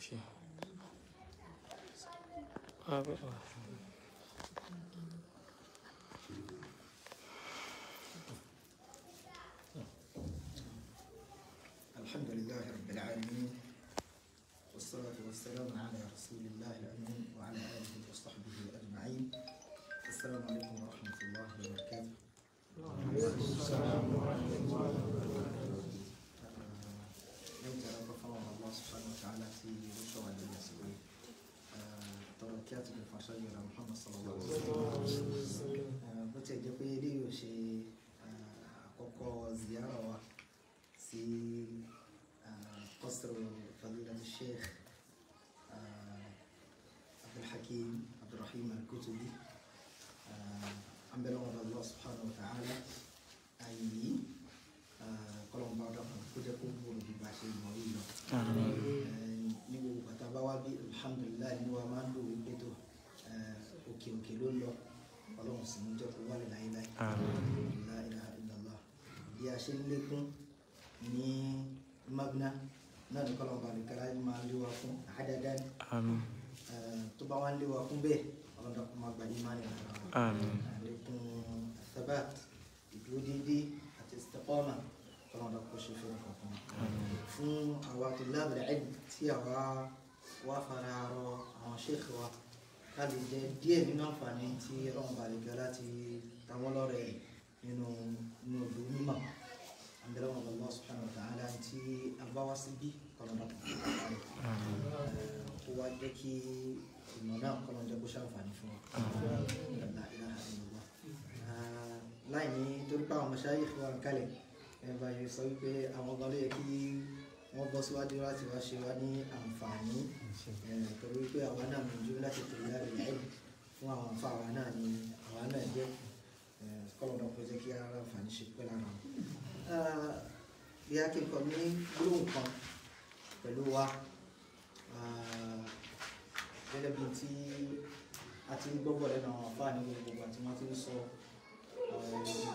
شيء الحمد لله رب العالمين والصلاة والسلام على رسول الله الأمين وعلى آله وصحبه أجمعين السلام عليكم ورحمة الله وبركاته. السلام ورحمة الله وبركاته. الله سبحانه وتعالى في مشروع الذي آه، تركات بركات الفحشاء إلى محمد صلى الله عليه وسلم bó ti jẹ́ pé ilé yóò ṣe قصر فضيلة الشيخ آه، عبد الحكيم عبد الرحيم الكتبي عم آه، بلغنا الله سبحانه وتعالى أي kọ́lọ́mù bá dàpọ̀ kó jẹ́ kó gbòòrò bí bá ṣe mọ̀ yìí lọ. ní gbogbo bàtà bá wá bí alhamdulilayi ni wà máa ń lò wípé tó òkè òkè ló ń lọ ọlọ́run sì ń jẹ́ kó wà lè láyé láyé. la ilaha illallah bí a ṣe ń lékún ní magna náà ní kọ́lọ́mù bá ọlọ́dọ̀ kó ṣe fẹ́ nìkọ̀ọ̀kan fún àwa tó lábẹ̀rẹ̀ ẹ̀dì tí àwa wá fara rọ àwọn ṣèkì wa ká lè jẹ díẹ̀ nínú àǹfààní tí ọlọ́run bá lè jọ láti tàwọn lọ́rẹ̀ nínú nínú ìlú mímọ́ àbẹ̀rẹ̀ wọn lọ́wọ́ subhanahu wa ta'ala tí a bá wá sí bí ọlọ́dọ̀ wá jẹ́ kí ìmọ̀ náà kọ́ lọ́jọ́ ṣàǹfààní fún wa láì ní torí pé àwọn mọ̀ṣáyé fi wà ń kalẹ̀ ẹ̀bà yìí sọ wípé àwọn gan ló yẹ kí wọ́n bọ́ síwájú láti wá ṣe wá ní àǹfààní torí pé àwa náà mú ojú láti tètè láti láì fún àwọn àǹfà àwa náà ni àwa náà jẹ́ kọ́lọ́dọ̀ pé jẹ́ kí ara àǹfààní ṣe pẹ́ lára wọn. bí a kì í kọ́ ní gbólóhùn kan pẹ̀lú wa gẹ́gẹ́ bí tí a ti ń gbọ́gbọ́ lẹ́nu àwọn àǹfààní gbogbo àti wọ́n ti ń sọ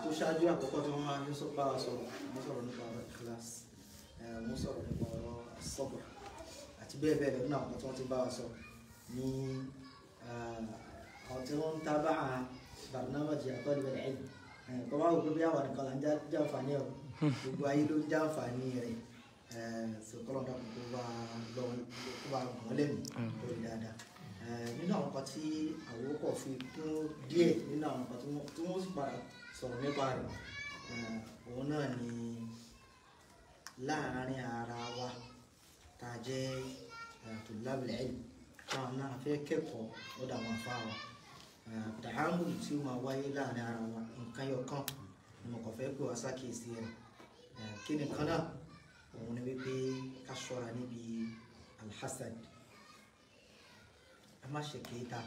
tó ṣáájú àkọ́kọ́ tí wọ́n máa ń sọ bá wa sọ̀rọ̀ mo sọ̀rọ̀ nípa ọ̀rọ̀ class mo sọ̀rọ̀ nípa ọ̀rọ̀ sọ̀rọ̀ àti bẹ́ẹ̀ bẹ́ẹ̀ lọ́dún àwọn tí wọ́n ti bá wa sọ̀rọ̀ ní àwọn tí wọ́n ń tábà barnamaj àtọ́lẹ̀ bẹ̀rẹ̀ ẹ̀yìn kọ́ bá wò pé bí àwọn nìkan là ń jàǹfààní ọ̀ gbogbo ayé ló ń jàǹfààní rẹ̀ sọ̀kọ́lọ̀ dàpọ̀ kó bá gbọ́n lẹ́nu lórí dáadáa nínú àwọn kan tí àwọn fi kún díẹ̀ nínú àwọn kan tí wọ́n sì padà sọ̀rọ̀ nípa rẹ̀ òun náà ni láàárín ara wa tá a jẹ́ eh, tòlábìlẹ̀ ẹ̀yìn táwọn náà fẹ́ kẹ́kọ̀ọ́ lọ́dọ̀ àwọn afá wa eh, tàhámùlù tí ó máa wáyé láàárín ara wa nǹkan yọ kàn ni mo kàn fẹ́ pè wá sákèésí ẹ̀ eh, kí ni náà òun ni wípé ká ṣọ́ra níbi alhassad a má ṣe kéta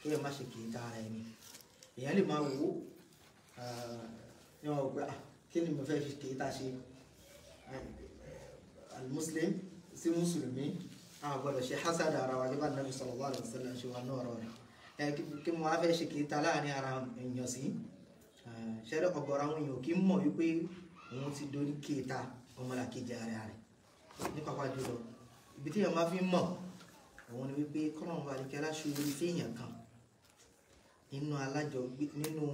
kí ẹ má ṣe kéta ara ẹni èèyàn lè máa wò ó ẹ̀wọ̀n ah, ọ̀gbà ah, kí ni mo fẹ́ fi tèé ta ṣe ah, alimuslim sí mùsùlùmí àwọn gbọ́dọ̀ ṣe hasada ara wa nípa nàbì sallallahu alaihi wasallam ṣe wà náà rọrùn eh, kí mo wá fẹ́ ṣe kì í ta láàrin ara èèyàn sí ṣẹ́rẹ́ ọ̀gọ̀rọ̀ àwọn èèyàn kì í mọ̀ wípé òun ti dorí kéèta ọmọlàkejì ara rẹ̀ ní pápá jùlọ ibi tí èèyàn máa fi mọ̀ òun ni wípé kọ́nà wà ní kẹ́lá ṣòro nínú alájọgbé nínú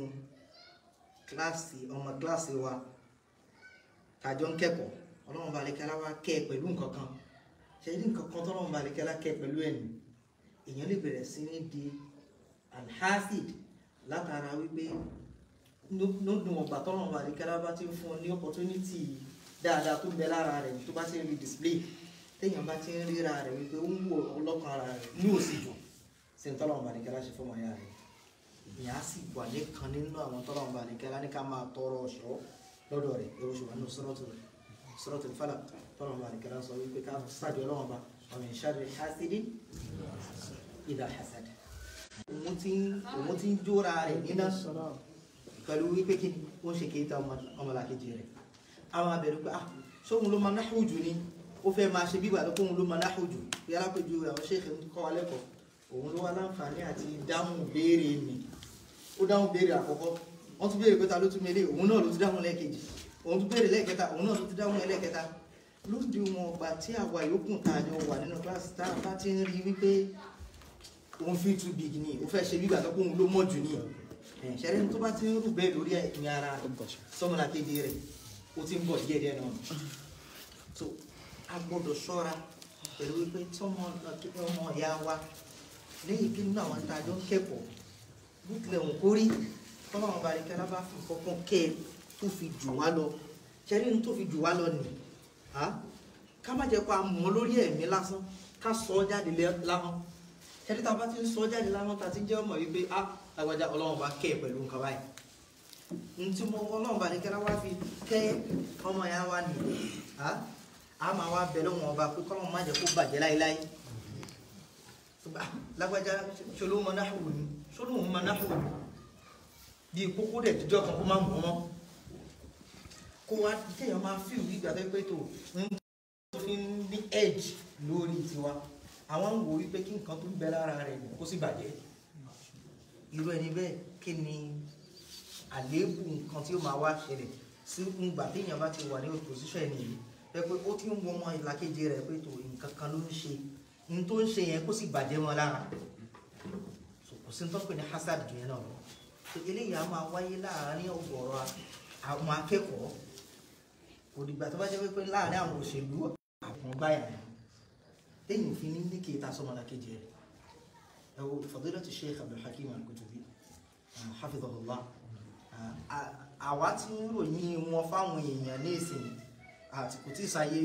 kíláàsì ọmọ kíláàsì wa tàjọ ń kẹ́kọ̀ọ́ ọlọ́run balẹ̀kẹ́lá wa kẹ́ ẹ pẹ̀lú nǹkan kan ṣe ní nǹkan kan tọ́lọ́run balẹ̀kẹ́lá kẹ́ ẹ pẹ̀lú ẹ̀mí èèyàn lè bẹ̀rẹ̀ sí ní di alhassid látara wípé lódùn ọgbà tọ́lọ́run balẹ̀kẹ́lá bá ti ń fún ọ ní opportunity dáadáa tó ń bẹ lára rẹ̀ tó bá ti ń rí display téèyàn bá ti ń ríra rẹ̀ wípé ó ń wò ọlọ́kan ara rẹ̀ ní òsì jù sí ní tọ́lọ́run balẹ̀kẹ́lá ṣe fún ọmọ ya rẹ̀ ìyá sì wà lẹ́kan nínú àwọn tọ́lọ̀ ọba àlekẹ́lá ní ká máa tọrọ ọ̀ṣọ́ lọ́dọ̀ rẹ̀ èrò ṣùgbọ́n nínú sọ́rọ́tù rẹ̀ sọ́rọ́tù fàlà tọ́lọ̀ ọba àlekẹ́lá sọ wípé ká sáàdì ọlọ́wọ́n ọba ọmọ ìṣàdì hásídì ìdá hásádì. òun ti ń jóra rẹ̀ níná pẹ̀lú wípé kí ó ń ṣe kí ta ọmọlàkejì rẹ̀ àwọn abẹ̀rẹ̀ pé ah sóhun ló máa náhù jù ni ó fẹ́ máa ṣe bíbà lọ́kùnrin ló máa náhù jù bí alápèjú àwọn ṣèkè ń kọ́ alẹ́kọ̀ọ́ òun ló wá láǹfààní àti dáhùn béèrè mi ó dáhùn béèrè àkọ́kọ́ wọ́n tún béèrè pé ta ló tún mélé òun náà ló ti dáhùn lẹ́ẹ̀kejì òun tún béèrè lẹ́ẹ̀kẹta òun náà ló ti dáhùn lẹ́ẹ̀kẹta lóde wọn ọgbà tí àwa yòókù tá a jọ wà nínú kíláàsì tá a bá ti ń rí wípé òun fi too big ni ó fẹ́ ṣe bí gbàgbọ́ pé ló mọ̀ jù ni ṣẹ́rẹ́ tó bá ti ń rú bẹ́ẹ̀ lórí ẹ̀yìn ara sọ́mọ́lá kejì rẹ̀ ó ti ń bọ̀ díẹ̀ díẹ̀ náà so a gbọ́dọ̀ ṣọ́ra pẹ̀lú wípé tọ́mọ ọmọ ìyá wa lẹ́yìn kí nínú àwọn tá kẹ́kọ̀ọ́ bó tilẹ̀ ń kórí kọ́lọ́run bá rí kẹ́lá bá fi kọ́kọ́ kẹ́ ẹ tó fi jù wá lọ ṣẹ́rí ní tó fi jù wá lọ nì ká má jẹ́ pa mọ́ lórí ẹ̀mí lásán ká sọ ọ́ jáde láwọn ṣẹ́rí tá a bá ti ń sọ ọ́ jáde láwọn tá a ti jẹ́ ọmọ yìí pé á lágbájá ọlọ́run bá kẹ́ ẹ pẹ̀lú nǹkan báyìí ntí mo ọlọ́run bá rí kẹ́lá wá fi kẹ́ ọmọ yẹn wá nì á máa wá bẹ̀ lọ́wọ́n ọba pé kọ́lọ́run lágbájá ṣoló mọ náà wò ní ṣoló mọ náà wò ní bí kókó dẹ̀ jíjọ́ kan kó má mọ̀ wọ́n kó wá kéèyàn máa fíìlù ìgbà tó pé tó ń tó fi ń ní edge lórí tiwa àwọn ń wò wípé kí nǹkan tó ń bẹ lára rẹ̀ kó sì bàjẹ́ irú ẹni bẹ́ẹ̀ kí ni àléébù nǹkan tí ó máa wá ṣẹlẹ̀ sí ngbà téèyàn bá ti wà ní òpòsíṣọ̀ ẹni yìí pé ó ti ń wọ́n mọ́ ìlàkejì rẹ̀ pé tó nǹkan kan ló ń ṣe n tó ń ṣe yẹn kó sì bàjẹ́ wọn lára kò sí tó ń pè ní hasad jù yẹn náà lọ eléyìí a máa wáyé láàárín ọ̀gọ̀ọ̀rọ̀ àwọn akẹ́kọ̀ọ́ kò dìgbà tó bá jẹ́ pé láàárín àwọn òṣèlú àwọn báyà téèyàn fi ní ní kí ìta sọmọdà kejì ẹ wo fadilatu Sheikh Abdul Hakim Al-Kutubi hafizahullah àwa ti ń ròyìn wọn fáwọn èèyàn ní ìsìn àti kò tí ì sáyé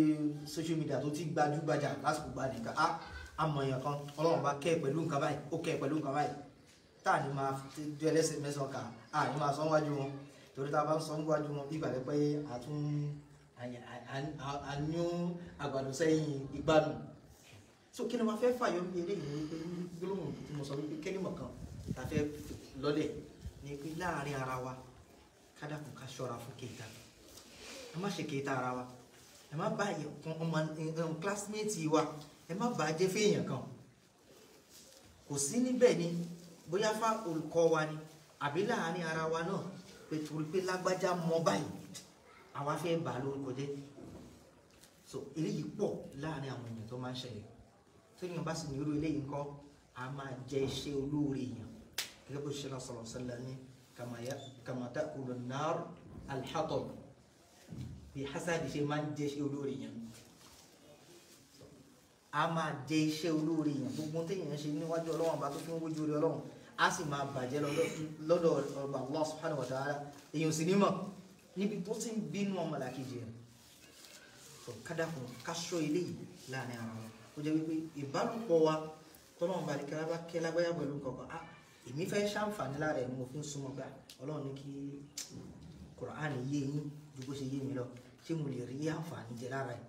social media tó ti gbajúgbajà lásìkò gba nìkan á amọ̀yàn kan ọlọ́run bá kẹ́ ẹ̀ pẹ̀lú nǹkan báyìí ó kẹ́ ẹ̀ pẹ̀lú nǹkan báyìí tá à ní máa ju ẹlẹ́sẹ̀ mẹ́sàn-án kà á ní máa sọ wájú wọn torí tá a bá ń sọ wájú wọn bí ìgbàlẹ́ pé àtún àyún àgbàdo sẹ́yìn ìgbànú so kí ni wọ́n fẹ́ fàyọ bí eléyìí ní pé gbólóhùn tí mo sọ wípé kẹ́lí mọ̀kan tá fẹ́ lọ́lẹ̀ ni pé láàárín ara wa kádàkùn ká ṣọ́ra fún kéèta mi ẹ má ṣèké ta ara wa ẹ má bá ọmọ kílásímẹ́ẹ̀tì wa ẹ má bàá jẹ́ fèèyàn kan kò sí níbẹ̀ ni bóyá fá olùkọ́ wa ni àbí láàárín ara wa náà pé pé lágbájá mọ báyìí àwa fẹ́ bà á lórúkọ jẹ́ so eléyìí pọ̀ láàárín àwọn èèyàn tó máa ń ṣẹlẹ̀ tó yàn bá sì ní irú eléyìí ńkọ́ a máa jẹ iṣẹ́ olóore èèyàn gẹ́gẹ́ bó ṣe náà sọ̀rọ̀ sẹ́lẹ̀ ní kàmáyà kàmátà kùlù náà alḥàtọ̀ bí hasadi ṣe máa ń jẹ iṣẹ́ olóore yẹn a máa jẹ iṣẹ́ olóore yẹn gbogbo téèyàn ṣe níwájú ọlọ́run bá tó fi ń wójú orí ọlọ́run a sì máa bàjẹ́ lọ́dọ̀ ọba Allah subhanahu wa ta'ala èèyàn sì ní mọ̀ níbi tó ti ń bínú ọmọ làkejì rẹ̀ kádàkùn káṣọ ilé yìí láàrin ara wọn ó jẹ́ wípé ìbálòpọ̀ wa tọ́lọ́run bá nìkan bá kẹ́ lágbáyà pẹ̀lú kankan a ah, èmi fẹ́ ṣàǹfààní lára ẹ̀ mo fi ń súnmọ́ pé ah, ọlọ́run ní kí Kùránì yé yín ju bó ṣe yé mi lọ ṣé mo lè rí àǹfààní jẹ lára ẹ̀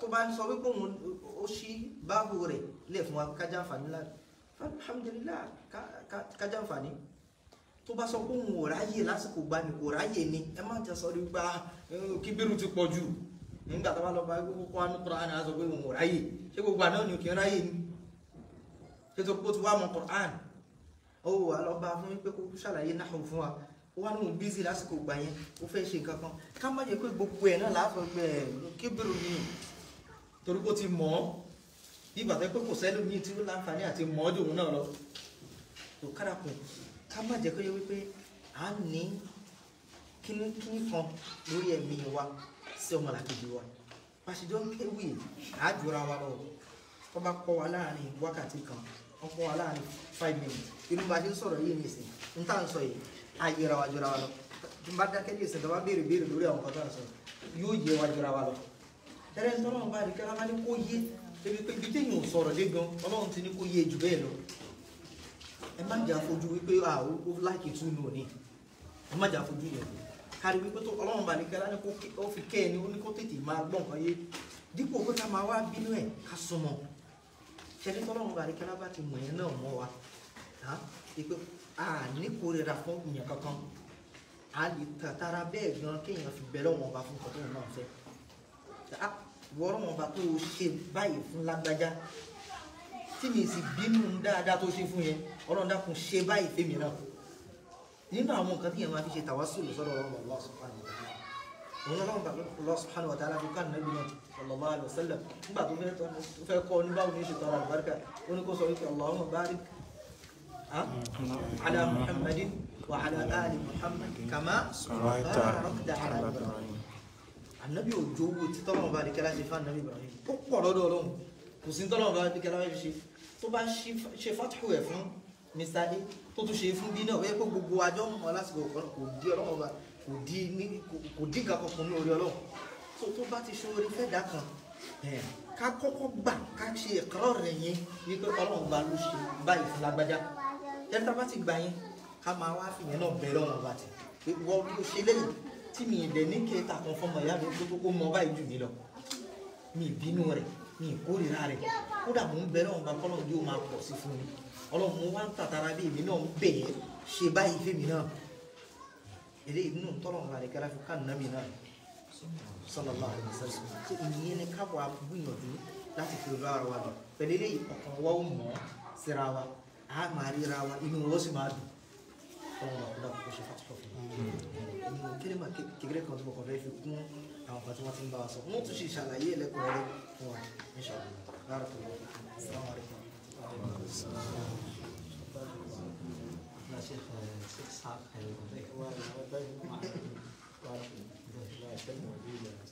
tó bá ń sọ wípé òun ó ṣí báàbù rẹ̀ lẹ̀ fún wa kájá àǹfààní lára alhamdulilah kájá àǹfààní tó bá sọ pé òun ò ráyè lásìkò gbà ní kò ráyè ni ẹ má jẹ sọ rí gba ah, kíbírù ti pọ̀ jù nígbà tó bá lọ bá kókó wá ní Qur'an á sọ pé òun ò ráyè ṣé gbogbo àná ni kì í ráyè ni ṣé tó kó ti wá mọ Qur'an ó wà lọ bá fún pé kó ṣàlàyé náà fún wa wá lóun bízì lásìkò gbà yẹn ó fẹ́ ṣe nǹkan kan ká má gbogbo ẹ̀ náà láàfọ̀ gbẹ ẹ̀ mi torí kó ti mọ̀ bí pé kò láǹfààní àti náà lọ tó kára kù ká má jẹ́ pé wípé à ń ní kan lórí wa sí ọmọ wa pàṣẹjọ kéwì àádùra wa lọ tó bá wa láàrin wákàtí kan wa láàrin five minutes bá yìí nìsín ń tà á yẹra e e wa jura wa lọ tí n bá dákẹ́ ní ìsèǹtẹ̀ bá béèrè béèrè lórí àwọn kan tó àṣọ yóò yẹ wa jura wa lọ. tẹ́lẹ̀ ní ọlọ́run bá rí kẹ́lá bá ní kó yé ebi pé ibi téèyàn ò sọ̀rọ̀ dé gan ọlọ́run ti ní kó yé jù bẹ́ẹ̀ lọ. ẹ ni, jà fojú wípé à ó láìkì tú nù ní ẹ má jà fojú yẹn kárí wípé tó ọlọ́run bá rí kẹ́lá ní kó fi kẹ́ ẹ ní ó ní kó tètè máa gbọ́ nǹkan yé dípò pé ká máa wá bínú ẹ̀ ká ti mọ̀ ẹ́ náà mọ́ wa ìpè a ní kórira fún ìyàn kankan a lè tàtàrà bẹ́ẹ̀ gan kéèyàn fi bẹ̀rẹ̀ wọn bá fún nǹkan tó ń náà fẹ́ wọ́rọ̀ wọn bá tó o ṣe báyìí fún lágbájá tí mi sì bínú dáadáa tó ṣe fún yẹn ọlọ́run dákun ṣe báyìí fèmí náà nínú àwọn nǹkan tí yẹn máa fi ṣe tàwásùlù sọ́dọ̀ ọlọ́run Allah subhanahu wa ta'ala òun lọ́wọ́ bá lọ́ subhanahu wa ta'ala dùkán nàbí náà sallallahu alaihi wasallam nígbà tó fẹ́ kọ́ ní báwo ní ṣe tọrọ àlùbáríkà sọ wípé Allahumma barik على محمد وعلى آل محمد كما باركت على إبراهيم النبي ojowo tí tọ́lọ́wọ́ bá dikẹ́lá ṣe fún anabi ibrahim ó pọ̀ lọ́dọ̀ ọlọ́run kò sí tọ́lọ́wọ́ bá dikẹ́lá bá ṣe tó bá ṣe fatihu ẹ̀ fún mr a tó tún ṣe fún b náà wẹ́ẹ́ pé gbogbo àjọ mọ̀ lásìkò kò di ọlọ́wọ́ bá kò di nǹkan kankan ní orí ọlọ́run tó tó bá ti ṣe orí fẹ́ dà kan ká kọ́kọ́ gbà ká ṣe ẹ̀kọ́ rẹ̀ yẹn wípé ọlọ́run bá ló ṣe báyìí fún lágbájá yẹn tá a bá ti gbà yẹn ká máa wá fìyẹn náà bẹ̀rẹ̀ ọ̀nà ọba tẹ̀ pé wọ́n ló ṣe lẹ́yìn tí mi ìdẹ̀ ní kéta kan fọmọ ìyá mi tó kókó mọ báyìí jù mí lọ mi ìbínú rẹ̀ mi ìkórìíra rẹ̀ kódà mò ń bẹ̀rẹ̀ ọ̀nà ọba kọ́lọ́ọ̀ yóò máa pọ̀ sí fún mi ọlọ́run wá ń tàtàrà bí èmi náà ń bẹ̀ ẹ́ ṣe báyìí fèmi náà èdè ìdùnnú tọ́lọ̀ ọba rẹ̀ kẹ́lá fi ká nà náà sallallahu alaihi wasallam tí ìyẹn ni káwọ́ àgbìyànjú láti fi olú ara wa lọ pẹ̀lú a máa ríra wa inú wọn sì máa dùn ọmọ àkúdà kò ṣe fásitọ̀ fún mi hmm. kéré mà kékeré kan tí mo kàn fẹ́ fi kún àwọn kan tí wọ́n ti ń bá wa sọ wọ́n tún ṣe ìṣàlàyé ẹlẹ́kùnrin fún wa níṣàlá lára tó lọ sàlámù alaykum. لا شيخ اسحاق حيوان وبين معه وبين الله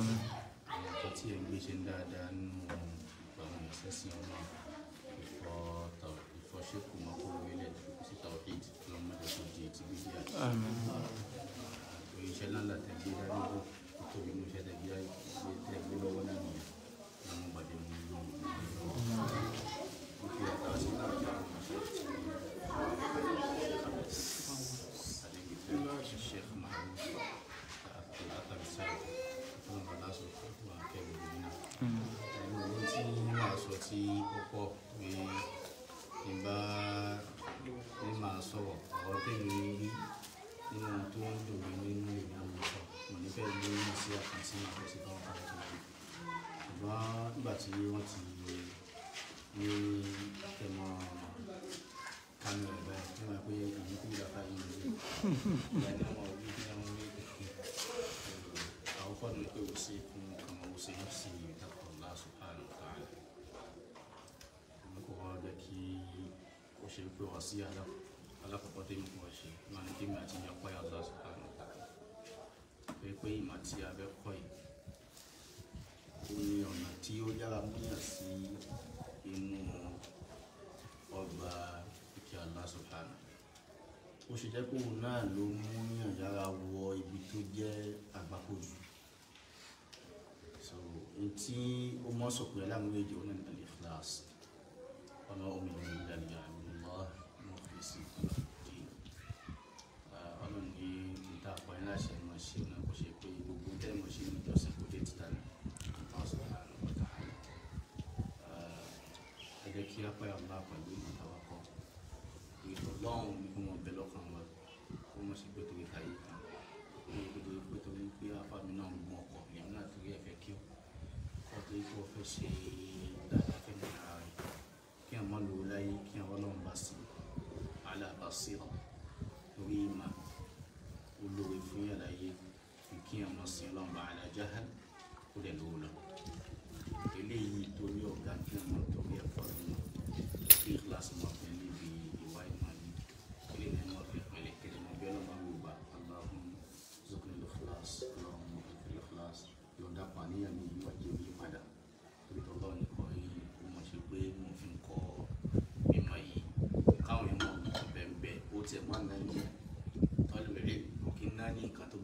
nǹkan um, tí ẹ ń gbé ṣe ń dáadáa nínú àwọn ìṣẹ́sìn ọmọ ìfọ ìfọṣẹ́kù mọ́kòrò ilẹ̀ síta ọ̀dẹ́ẹ̀tì lọ́mọdé tó di ti bíbí àti um, ìṣẹ́ ńlá tẹ̀gbé dání bò. pé ní bá ní máa sọ̀rọ̀ ọ̀rọ̀ tèmi rí ẹ̀ báyìí wọ́n máa pé èyí kú ìlàkà yìí lè ìyá ní àwọn òbí ní fún àwọn òṣèlú sí ìta. ṣe pé wá sí alákọ̀ọ́kọ́ tèmi kò ṣe máa ní tèmi àti ìyá pààyà lọ́wọ́ sí káàmù pé pé ìmọ̀ tí a fẹ́ kọ́ yìí ó ní ọ̀nà tí ó yára múyàn sí inú ọgbà ìkẹ́ Allah ó ṣe jẹ́ kóun náà ló múyàn yára wọ ibi tó jẹ́ àgbákòjù so ntí ó mọ́ sọ̀kùnrin aláwọ̀ èjì ó ní al-ikhlas ọmọ omi ìlú yàrá. aláṣẹ mọ̀ ṣe náà kó ṣe pé gbogbo tẹ́ mọ̀ ṣe ní ìjọsìn kó dé títà ní ìtàn sọ̀rọ̀ àrùn ọ̀tá àná. ẹ jẹ́ kí apá yà bá pẹ̀lú ìmọ̀ táwa kọ́ ìtọ́ lọ́hùn ní kó mọ̀ bẹ́ lọ́kàn wa kó mọ̀ sí pé torí káyé kan kó torí pé torí pé apá mi náà ń gun ọkọ̀ ìyẹn náà torí ẹ̀ kí o kọ́ torí pé o fẹ́ ṣe dáadáa fẹ́ mi ara fún yàrá yìí fi kí ọmọ sin ọlọ́mọba alájáhà kó dẹ̀ lówó lọ eléyìí tó ní ọ̀gá kí ọmọ tó bí ẹ̀kọ́ nínú kí kíláàsì mọ̀ fún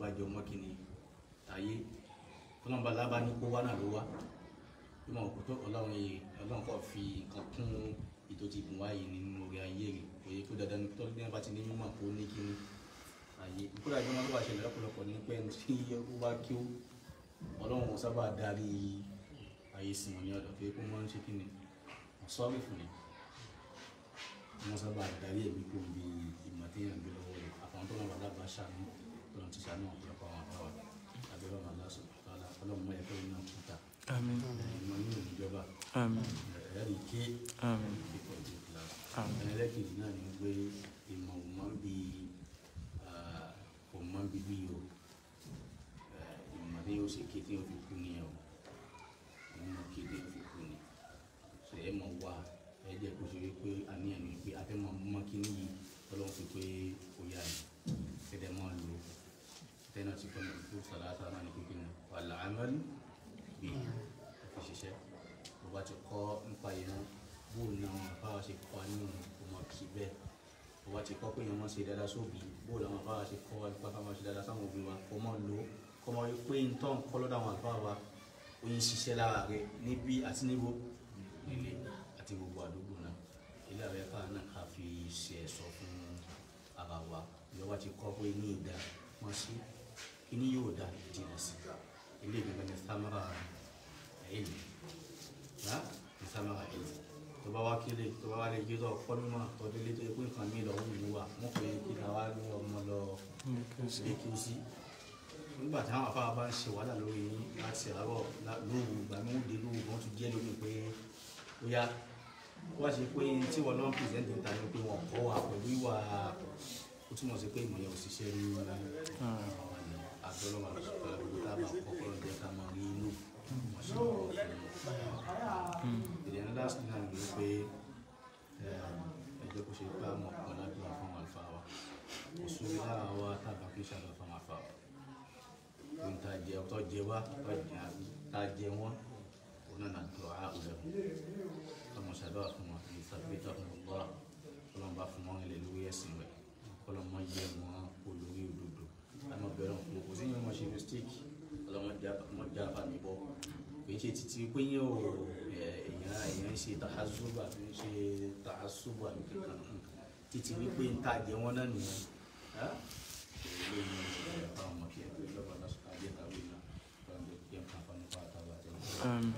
bá jọ mọ́ kìíní táyé kọ́nàmbá lábá ní kó wá náà ló wá bí mo kò tó ọlọ́run yìí ọlọ́run kò fi nǹkan kún ètò ti gùn wáyé nínú orí ayé rẹ̀ kò yẹ kó dandan tó ní bá ti ní mímọ̀ kó ní kìíní táyé ìkúra ìjọba tó bá ṣẹlẹ̀ lọ́pọ̀lọpọ̀ ní pé tí ó bá kí ó ọlọ́run sábà darí ayé sí wọn ní ọ̀dọ̀ pé kó máa ń ṣe kìíní sọ́ọ̀rì fún mi wọ́n sábà darí ẹ̀mí kò bí ìmọ̀ téèyàn gbé lọ́wọ́ rẹ̀ àfọ̀n tó náà wà lábàá ṣàánú ọlọ́run ti sànú ọ̀pọ̀lọpọ̀ àwọn ọ̀tá wa abẹ́rẹ́ ọ̀nà aláṣọ ọ̀tá ọlọ́run mọ̀ ẹ̀kọ́ iná tún ta ìmọ̀ yóò níjọba ẹ̀rí ké ìkọ̀ ti fìlà ẹlẹ́kìnrin náà ni pé ìmọ̀ ọmọ bí ọmọ bíbí o ìmọ̀ tí yóò ṣe ké tí yóò fi kú ni o ìmọ̀ ké tí yóò fi kú ni ṣe é mọ̀ wá ẹ jẹ́ kó ṣe wípé àníyàn ni pé afẹ́ mọ̀ mọ́ kí ni yìí ọlọ́run fi pé ó yá ni sai na cikin mutu salata máa ní gbogbo ìmọ̀ wàlà àmọ́lì bí fi ṣiṣẹ́ tó bá ti kọ́ nípa ìran bó ni àwọn àbáwá ṣe kọ́ nínú ọmọ kì bẹ́ẹ̀ tó bá ti kọ́ pé ìran ṣe dáadáa sóbì bó làwọn àbáwá ṣe kọ́ nípa káwọn ṣe dáadáa sáwọn òbí wa kó mọ́ lo kó mọ́ rí pé ń tọ́ ń kọ́ lọ́dọ̀ àwọn àbáwá ó ń ṣiṣẹ́ lára rẹ̀ níbí àti níbo nílé àti gbogbo àdúgbò náà ilé àwẹ̀ káà náà kíní yóò dá jìnnà sí ilé ìgbàgbọ́ ní samara ẹ̀yìn ná ní samara ẹ̀yìn tó bá wá kílé tó bá wá lè yí lọ kọ́ mímọ́ tọ́jú lé tó yẹ kó nǹkan mi lọ wù wá wọ́n pè é kí ká wá ní ọmọ lọ lè kí ó sí nígbà táwọn afárá bá ń ṣe wàhálà lórí yín láti àárọ̀ lóru ìgbà dé lóru wọn tún jẹ́ lómi pé ó yá ṣe pé tí wọn náà pèsèǹtì ta ni pé wọn kọ́ wa pẹ̀lú ìwà ó túmọ̀ sí pé ìmọ̀ yẹn ò ṣiṣẹ́ ní ọ̀la àdọ́lọ́wà lọ́sọ̀tọ̀ gbogbo tá a máa kọ́kọ́ lọ́jọ́ tá a máa rí inú ìdí ẹni last thing náà ni pé ẹjọ́ kó ṣe bá mọ̀ pọ̀ ládùúgbò fún àlùfà wa kò sórí lára wa tábà kí ṣàlọ́ fún àlùfà wa ohun tá a jẹ ọtọ́ jẹ wá tá a jẹ àmọ́ bẹ̀rẹ̀ ọ̀pọ̀ kò sí yẹn mo ṣe mistake ọlọ́mọdé àbámi bọ́ kì í ṣe títí pé yẹn ò èèyàn èèyàn ṣe tàhásùbà àbí ṣe tàhásùbà àbí kankan títí wípé ń ta jẹ wọn náà nìyẹn Um...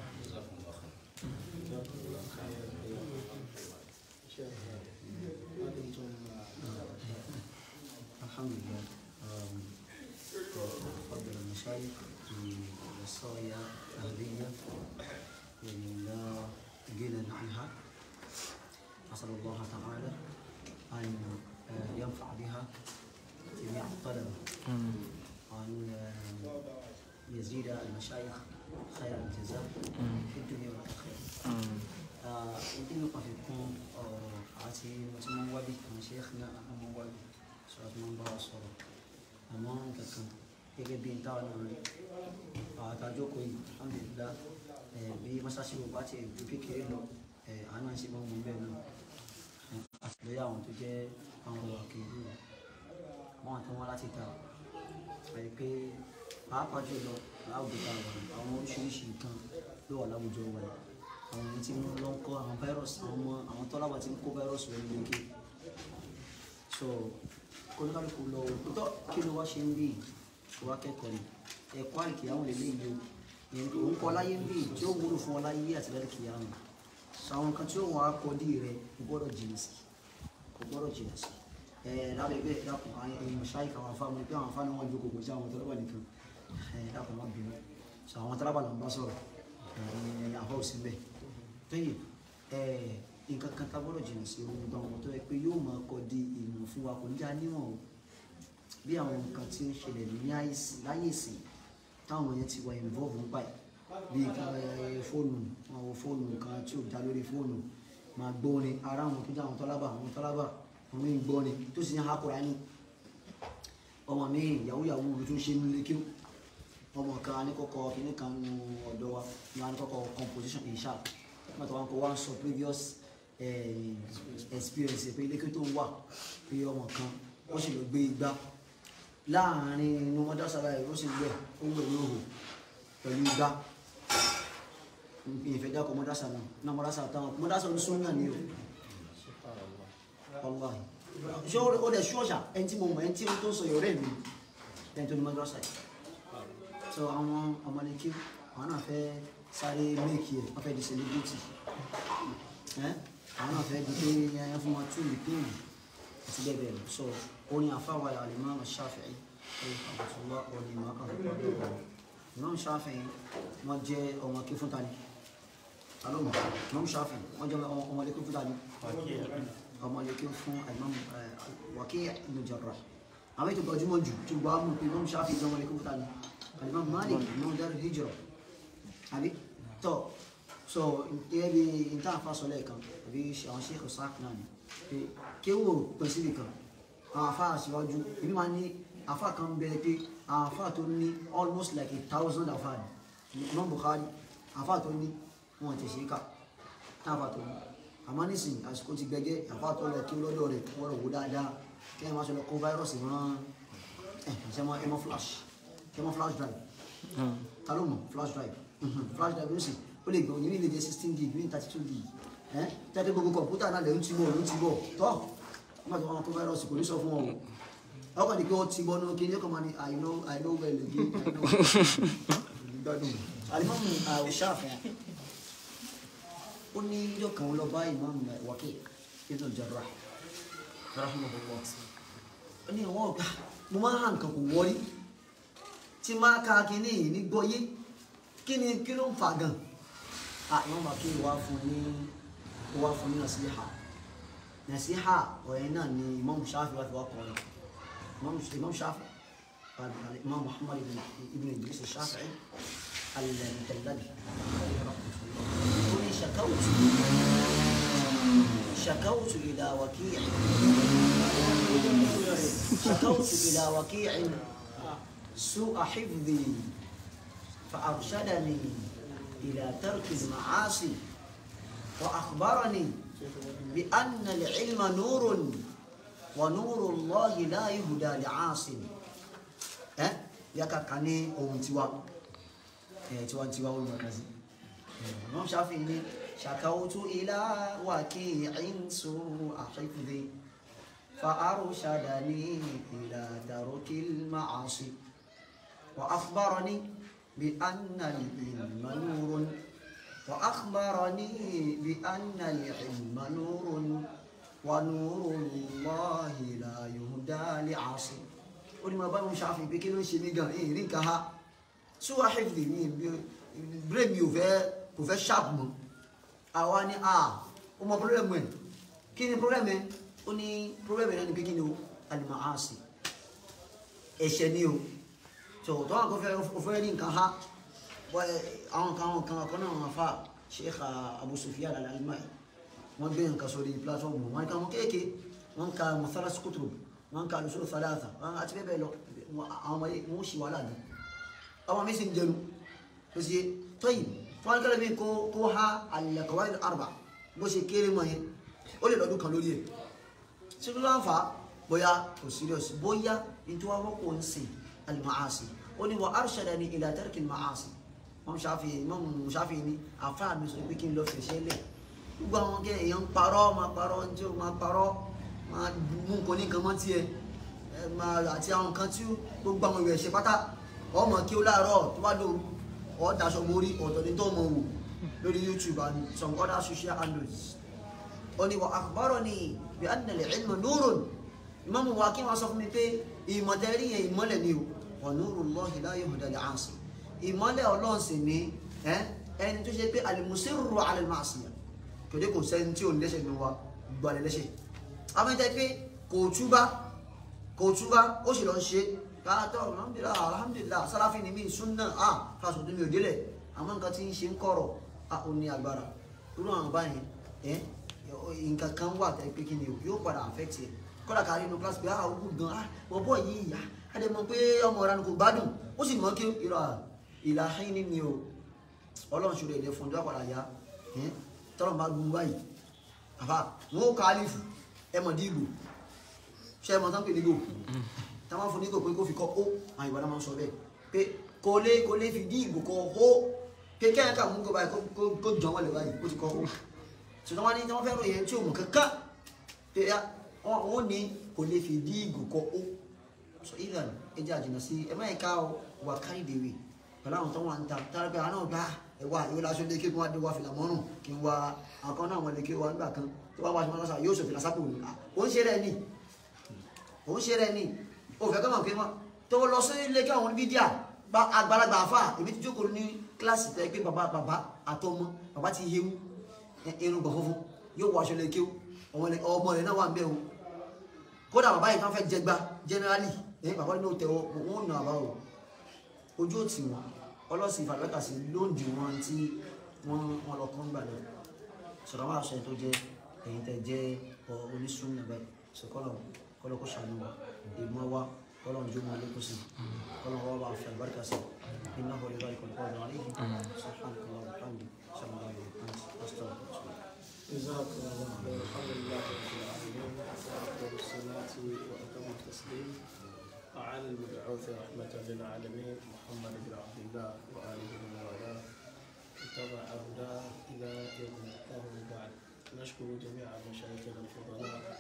المشايخ خير الجزاء في الدنيا والآخرة ودي نوقف لكم عاتي متموى بكم شيخنا مموى بكم صلاة من برا صلاة أمان ككم gẹ́gẹ́ bí n táwọn náà rí àtàjókòó yìí alhamdulillah bí mọ́sáṣí wo bá ti ju kékeré lọ àánú àti ìbọn mú bẹ́ẹ̀ náà àtìlẹ́yà àwọn tó jẹ́ àwọn ọ̀rọ̀ àkèéjú wọn àti wọn láti ta àyè pé pàápàá jùlọ láwùjọ wa àwọn oríṣiríṣi nǹkan ló wà láwùjọ wa àwọn èyí tí wọ́n lọ ń kọ́ àwọn fáírọ̀sì àwọn ọmọ àwọn tọ́lábà ti ń kó fáírọ̀sì lórí lókè so kóníkàlùkù lọ òkútọ́ kí ló wá ṣe ń bí kó wá kẹ́kọ̀ọ́ ni ẹ̀kọ́ àìkè àwọn lè léyìí o òun kọ́ láyé ń bí tí ó wúlò fún ọ láyé àti lẹ́ẹ̀kì àwọn so àwọn nǹkan tí ó wọ́n á kọ́ dí rẹ kò gbọ́dọ̀ jìnnà sí kò gbọ́dọ̀ jìnnà sí ẹ̀ẹ́dábẹ́bẹ́ dákun àwọn ìmọ̀ṣáìkà àwọn afáàmù pé àwọn afáàmù wọn jókòó kò sí àwọn tọ́lọ́bà nìkan ẹ dàpọ̀ mọ́ bínú sọ àwọn tálábà là ń bá sọ̀rọ̀ ẹ àhọ́ ò sí mbẹ́ tóyè ẹ nǹkan kan tábọ́dọ̀ jìnnà sí ohun gbọ̀ngàn tó yẹ pé yóò máa kọ di ìmọ̀ fún wa kò ní já níwọ̀n o bí àwọn nǹkan tí ó ń ṣẹlẹ̀ ní láyé ìsìn táwọn yẹn ti wà involve ń báyìí bí fóònù àwọn fóònù kan tí ò dá lórí fóònù máa gbọ́ ni ara àwọn tó jẹ́ àwọn tálábà àwọn tálábà àwọn ń ni tó sì ń ha Kùránì ọmọ mi ìyàwó ìyàwó ọmọ kan ní kọ́kọ́ kìíní kan nu ọ̀dọ́ wa ní wọn ní kọ́kọ́ composition in sharp nígbà tó wọn kọ́ wọn sọ previous eh, experience pé ilé tó wà pé ọmọ kan wọ́n sì lọ gbé igbá láàrin inú mọ́dásá báyìí ó sì wẹ̀ ó wẹ̀ lóhùn pẹ̀lú igbá ìfẹ́ dákọ̀ mọ́dásá náà náà mọ́dásá táwọn mọ́dásá ló sún náà ní o wàláhì ṣé ó dẹ̀ ṣọ́ọ̀ṣà ẹni tí mo mọ̀ ẹni tí mo tó sọ yọ̀rẹ́ mi ẹni tó ní mọ́dásá yìí so àwọn ọmọlẹ́kí àwọn náà fẹ́ sáré méèkì ẹ̀ wọ́n fẹ́ di celebrity àwọn náà fẹ́ di pé yẹn fún wọn tún ìpéyì àti bẹ́ẹ̀ bẹ́ẹ̀ lọ so orin àfáwà Al-Imam Shafi'i àbùtúwà orin ìmọ̀ àbùtúwà Imam Shafi'i wọ́n jẹ́ ọmọ kí fún tani alóòmù Imam Shafi'i wọ́n jẹ́ ọmọlẹ́kí fún tani ọmọlẹ́kí fún Waki' eh, ibn Jarrah àwọn ètò gbajúmọ̀ jù tí gbọ́ àmú pé Imam Shafi'i jẹ́ الإمام مالك إمام دار الهجرة أبي تو سو يبي انتهى فاصل ليك أبي شيخ إسحاق ناني kí wò pèsè nìkan àwọn afa àṣewájú ibi máa ní afa kan bẹ̀rẹ̀ pé àwọn afa tó ní almost like a thousand afa ni Imam Bukhari afa tó ní wọn ti ṣe é kà tá afa tó ní àmọ́ nísìn àsìkò ti gbẹgẹ́ afa tó lọ kí lọ́dọ̀ rẹ̀ wọ́n rò wó dáadáa kí ẹ má ṣe lọ kó fáírọ́ọ̀sì rán ẹ̀ ẹ̀ ṣe mọ́ ẹ mọ́ flash tẹ flash drive hmm. ta ló flash drive hmm, flash drive ló sì ó lè gbọ́ òyìnbó lè jẹ sixteen gig ní thirty two gig ẹ tẹ́tẹ́ gbogbo kọ̀ǹpútà náà lè ń ti bọ̀ ló ti bọ̀ tọ́ wọ́n ti wọn kó fáírọ́ọ̀sì kò ní sọ fún ọ ọkọ̀ ni pé ó ti bọ́nú kí ní ọkọ̀ máa ní I know I know well again I know gbádùn alimami àwòṣàfẹ́ ó ní ilé ọkàn wọn lọ bá ìmáàmù wákè nínú ìjọba rahmanahu wa ó ní àwọn ọ̀gá mo máa ń hàn kan kò wọ́rí tí ma ka kini ní gbọ́yé kí ni gboye kini ki ń fa gan àwọn ma kí wa fún ní wa fún ní nasiha nasiha o ọ̀rẹ́ na ni imam shafi wàá fi wá kọrin imam shafi imam muhammad ibn idris shafi al-mutallabi kuni shakawtu شكوت إلى وكيع شكوت إلى وكيع سوء حفظي فأرشدني إلى ترك المعاصي وأخبرني بأن العلم نور ونور الله لا يهدى لعاص ẹ yàkàkà ní ohun tiwa ẹ tiwa tiwa ó lọ kàn sí Imam Shafi ní شكوت إلى وكيع سوء حفظي فأرشدني إلى ترك المعاصي وأخبرني بأن العلم نور وأخبرني بأن العلم نور ونور الله لا يهدى لعاصي ó ní mo bá mi ṣàfihàn pé kí ló ń ṣe mí gan ìrìn kan ha tí wàá ṣèfìdì mi bírè mi ò fẹ́ kò fẹ́ ṣáàpù mọ́ àwa ni a ó mọ pírọ́blẹ́mù ẹ̀ kí ni pírọ́blẹ́mù ẹ̀ ó ní pírọ́blẹ́mù ẹ̀ náà ni pé kí ni o àlùmọ́ àásì ẹ̀ṣẹ̀ ni o so tó wà kó fẹ́ o fẹ́ rí nǹkan ha bọ́ àwọn kan àwọn kan ọ̀kan náà wọn fa Sheikh Abu Sufyan al-Almai wọ́n gbé nǹkan sórí platform wọn kan wọn kéèké wọn ka mọ̀sára skutu wọn ka lùsọ̀rọ̀ sàdáàtà wọn àti bẹ́ẹ̀ bẹ́ẹ̀ lọ àwọn ọmọdé wọn sì wàhálà ni ọmọ mi sì ń jẹnu tó sì yé tọ́yìn tó wọn kẹ́lẹ́ mi kó kó ha al-qawaid al-arba bó ṣe kéré mọ́ yẹn ó lè lọ́dún kan lórí ẹ̀ ṣé ló ń fa bóyá kò serious bóyá nítorí wọn kò ń sìn alimaasi ó ní wa arṣada ni ila tarkil maasi wọn ṣàfihàn imam ṣàfihàn ni àfáà mi sọ pé kí n lọ fẹsẹ̀ lẹ̀ gbogbo àwọn kẹ èèyàn ń parọ́ máa parọ́ ń jẹ́ máa parọ́ máa mú nǹkan ní nǹkan mọ́ tiẹ̀ àti àwọn nǹkan tí gbogbo àwọn ìwẹ̀ ṣe pátá ọmọ kí ó láàárọ̀ tó bá dòru ọ̀ daṣọ mórí ọ̀tọ̀ ní tó wò lórí youtube and some other social handles ó ní wa akhbarani bí anna al-ilma nurun imam wa kí wọ́n sọ fún mi pé ìmọ̀tẹ́rí yẹn ìmọ́lẹ̀ ni o wa nurullahi la yuhda al-asi ìmọ́lẹ̀ ọlọ́run sì ni ẹni tó ṣe pé al-musirru ala al-ma'siyah kòdé kò sẹ́ni tí ò ní lẹ́sẹ̀ ní wa gbalẹ̀ lẹ́sẹ̀ afẹ́ntẹ́ pé kò túbá kò túbá ó sì lọ ṣe káàtọ́ alhamdulillah alhamdulillah sáláfì ni mí súnà á fásitì tó mi ò délẹ̀ àmọ́ nǹkan tí ń ṣe ń kọ̀rọ̀ á ò ní agbára irú àwọn báyìí ẹ nǹkan kan wà tẹ́ pé kí ni yóò padà affect ẹ kọ́dà kárí inú class bí a ah, ó gùn gan ah bọ́bọ́ yìí yá adé mọ̀ pé ọmọ ìranù kò gbádùn ó sì mọ̀ kí ìrọ̀ ìlà hínín ni o ọlọ́run ṣòro èdè fún ọjọ́ àpàlà yá tọ́lọ̀ bá gbogbo báyìí àbá wọn ó kàálí fún ẹmọ̀ dìgbò ṣe ẹmọ̀ tán pè nígbò táwọn fún nígbò pé kó fi kọ́ ó àwọn ìwà náà máa ń sọ bẹ́ẹ̀ pé kò lè kò lè fi dìgbò kọ́ ó pé kẹ́hìn kà mú kó báyìí kó jọ wọn lè báyìí kó ti kọ́ ó ṣùgbọ́n wọn ní tí wọ́n fẹ́ ròyìn tí òun kankan pé wọ́n ní kò lè fi dìgbò kọ́ ó so idan ẹ jẹ́ àjìnà sí ẹ má yẹ ká wà kárí dèwì pẹ̀lú àwọn tó wà ń ta tára pé àwọn náà gbà ẹ wá ìwé lásán lé kí wọ́n á dé wá fìlà mọ́rùn kí wọ́n àwọn náà wọ́n lè ké nígbà kan tó bá wá aṣọ lọ́sà yóò sọ fìlà sápò ní ń ṣe rẹ ni ó ń ṣe rẹ ni ó fẹ́ kọ́mọ̀ pé wọ́n tó lọ sí ilé kí àwọn bídíà bá àgbàlagbà àfà èmi ti jókòó ní kíláàsì tẹ pé bàbá bàbá àtọmọ bàbá ti yewu irun gbọ̀n funfun yóò wọ aṣọ lè ké ọmọ rẹ náà wà ń bẹ̀ o kódà bàbá yìí kan fẹ́ jẹgba generally ẹ̀yìn bàbá ní òtẹ́ wọn nà bá o ojú òtì wọn ọlọ́sìn ìfàlọ́kàsí lóǹdì wọn tí wọ́n wọn lọ kán gbà lọ sọ̀rọ̀ wọn aṣọ tó jẹ́ ẹ̀yìn tẹ jẹ́ oníṣun nàbẹ́ sọ̀kọ́lọ̀ kọ́lọ́ kó ṣàánú wa ìmọ̀ wa kọ́lọ́ ojú wọn lékún sí kọ́lọ́ wọn bá fi àlùbáríkà sí iná wọlé bá ikọ̀ kọ́ ọ̀dọ̀ àríyìn sọ̀kọ́lọ́ kọ́lọ́ kọ́lọ́ sọ̀rọ̀ wọn جزاكم الله خير الحمد لله رب العالمين والصلاه والسلام واتم التسليم عن المبعوث رحمة للعالمين محمد بن عبد الله وآله ومن والاه اتبع هداه إلى يوم القيامة بعد نشكر جميع مشايخنا الفضلاء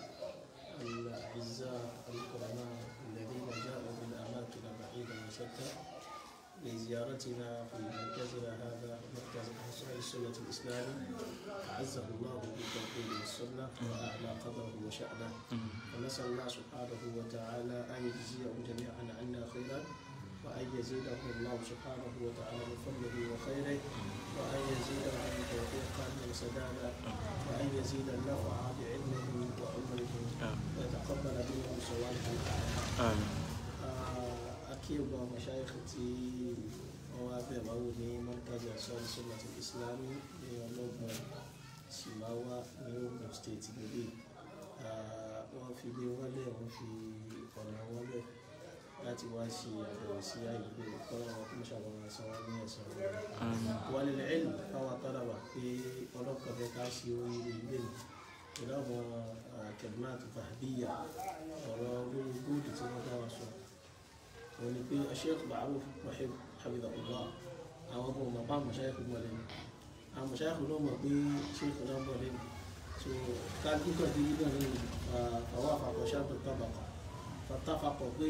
الأعزاء الكرماء الذين جاءوا من أماكن بعيدة وشتى لزيارتنا في مركزنا هذا مركز أهل السنة الإسلامي أعزه الله بالتوحيد والسنة وأعلى قدره وشأنه ونسأل الله سبحانه وتعالى أن يجزيهم جميعا عنا خيرا وأن يزيدهم الله سبحانه وتعالى من فضله وخيره وأن يزيدهم توفيقا وسدادا وأن يزيد النفع بعلمهم وعمرهم ويتقبل منهم صوالح الأعمال آمين kí o gbọ́n mọ̀ṣáyẹ̀kù tí wọ́n wá bẹ̀ wá wò ní mọ́tàjì àṣọ́lù sọ́mọ̀tì ìsìlámù ní ọlọ́gbọ̀n ṣìmáwá ní Ògùn state gbélé wọ́n fi lé wọ́lẹ̀ wọ́n fi ọ̀nà wọ́lẹ̀ láti wá ṣe àbẹ̀wò sí àyíkú kọ́lá wọn kún ṣàwọn ẹ̀sán wọn ní ẹ̀sán wọn. wọ́n lẹ́yìn fáwọn tọ́lá wà pé ọlọ́kọ̀ fẹ́ ká ṣe oríire ilé mi pẹ̀lú àwọn tó fà bíyà ọ̀rọ̀ góòlù tí wọ́n bá wọn sọ òun ni pé Sheikh Ma'ruf rahim hafidhahullah àwọn ọmọ ọmọ bá mọ̀ṣáyà kò mọ̀lẹ́ ni àwọn mọ̀ṣáyà kò lọ́mọ pé sheikh náà mọ̀lẹ́ ni so kájú kan ti yíyan ní àwọn àfàkọ́ṣà tó tábàkọ̀ fatáfàkọ̀ pé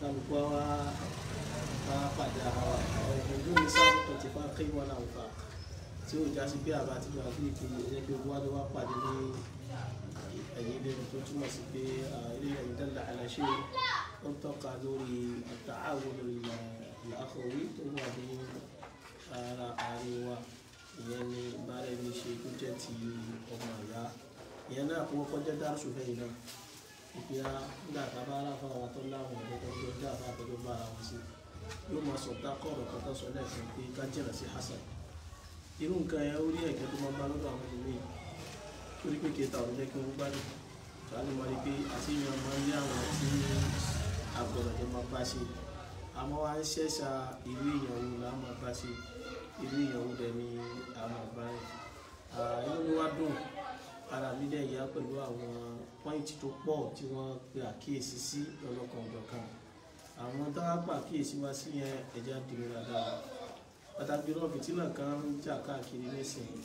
kálukú wa bá pàdé ara wa àwọn ìgbìyànjú ní sáà tó ti fa kí wọn náà fà tí ó jásí pé àbá ti máa fi ìpele ẹ̀jẹ̀ pé owó wájú wá pàdé ní ẹ̀yìn ilé tó túmọ̀ sí pé ilé ẹ̀yìn dá ó tọ́ka lórí àtàwọn ìlà ìlàkọ̀wé tó wà ní ara àárín wa ìyẹn ni bára ẹni ṣe tó jẹ́ ti ọmọ ìyá ìyẹn náà kó kọjá dárúṣù fẹ́yìn náà ìpè á nígbà tá a bá rà fún àwọn tó láwọn ọ̀dọ́ tó jẹ́ àbá àtọ́jọ́ bá ara wọn sí yóò máa sọ̀tà kọ̀ọ̀rọ̀ kan tó sọ lẹ́ẹ̀kan pé ká jìnà sí hasan irú nǹkan ẹ̀ ó rí ẹ̀kẹ́ tó máa bá lọ́dọ̀ àwọn ènìyàn torí pé kí ẹ ta ọ̀rọ̀ jẹ́ kí wọ́n gbádùn ṣáà ló máa rí pé àti ìyàn máa ń lé àwọn tí àgbọ̀dọ̀dọ̀ máa bá ṣe àmọ́ wa ń ṣẹ̀ṣà irú ìyàwó la máa bá ṣe irú ìyàwó dẹ̀ ni a máa bá rìn inú mi wá dùn ara mi dẹ̀ yá pẹ̀lú àwọn pọ́ìntì tó pọ̀ tí wọ́n pe àkíyèsí sí lọ́lọ́kan ọ̀jọ̀kan àwọn táwa pa àkíyèsí wá sí yẹn ẹ̀já dìbò dáadáa pàtàkì lọ fìtínà kan ń jà káàkiri nísìnyí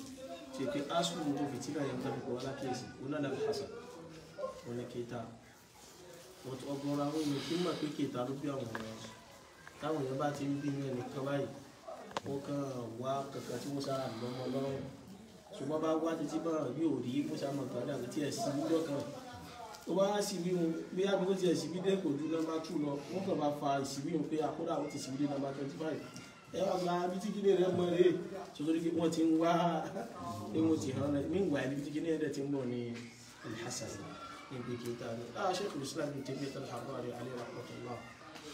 ṣe pé asùn ló fìtínà yẹn kan kò wá lákèésí onídàá fàṣà òun ọ̀gọ̀rọ̀ àwọn èèyàn kí mọ̀ pé kèta ló bí àwọn ọmọ táwọn èèyàn bá ti rí bí ìrìn nìkan báyìí ó kàn wá kankan tí wọ́n sára lọ́mọ lọ́rùn ṣùgbọ́n bá wá títí bọ̀ràn bí òrí kó sàmọ̀ kan dàbí tí ẹ̀ sí níjọ́ kan tó bá sì bí wọn bí a bí ó ti ẹ̀ sí bí dé kò ju nọ́mbà two lọ wọ́n kàn máa fa ìsìnbí wọn pé àkódà wọn ti sì bí dé twenty five ẹ wà gba bí tí kíní rẹ mọ rè pé wọ́n ti ń wá pé wọ́n ti hàn rẹ níwàá ibi tí kíní rẹ ti ń bọ̀ ní alhassan níbi kìtà ni a sheikh islam ibn taymiyyah al-harrani alayhi rahmatullah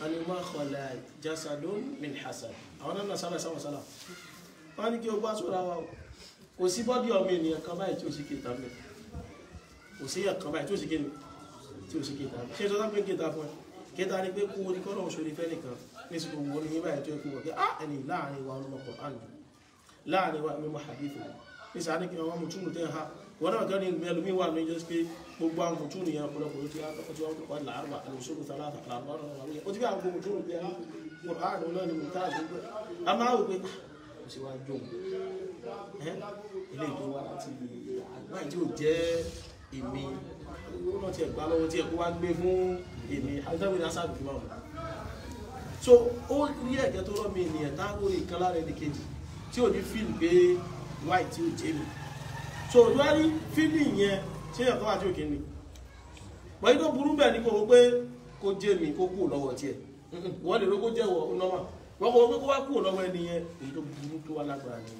ani ma khala jasadun min hasad àwọn náà nasara sáwọn sára wọn ni kí o bá sọra wa kò sí bọ́dí ọmọ ènìyàn kan báyìí tí o sì kìtà mẹ kò sí ẹ̀kan báyìí tí o sì kìtà tí o sì kìtà ṣé tó dápé kìtà fún ẹ kìtà ni pé kú orí kọ́nà òṣèré fẹ́ nìkan ní sùkò wọ́n ní báyìí tó ẹkú wọ̀ pé á ẹni láàrin wa ọlọ́mọkọ̀ àlùkò láàrin wa mímọ́ hadith ní sàánì kí wọn mú túmù tẹ́ ha wọn náà kọ́ ni mẹ́lùmí wà ní ìjọ́sí pé gbogbo àwọn mùtú nìyẹn ọ̀pọ̀lọpọ̀ ló ti wá ọtí wọn kọ̀ọ̀kan làárùbà àlùsọ́gbù sálátà làárùbà náà wà wíyẹn ó ti fi àwọn mùtú nìyẹn kùrán náà ni mùtá àdúgbò a máa wò pé kò ah, sí wá jòun ilé ìjọ wa láti àgbà tí ò jẹ́ èmi owó náà tiẹ̀ gbá lọ́wọ́ tiẹ̀ kó wá gbé fún èmi àgbẹ̀wé náà so ó rí ẹ̀jẹ̀ tó rọ́ mi ènìyàn táwọn ìkan lára ẹnì kejì tí ò ní fíìlì pé wáì tí ò so ìwádìí fíìlì yẹn ṣé èèyàn tó wà tí òkè ni wọ́n yí tó burú bẹ́ẹ̀ ni kò wọ́n pé kó jẹ́ mi kó kúrò lọ́wọ́ tiẹ̀ wọ́n lè lóko jẹ́wọ́ nọ́mà wọ́n kò wọ́n pé kó wá kúrò lọ́wọ́ ẹni yẹn èyí tó burú tó wà lágbára ni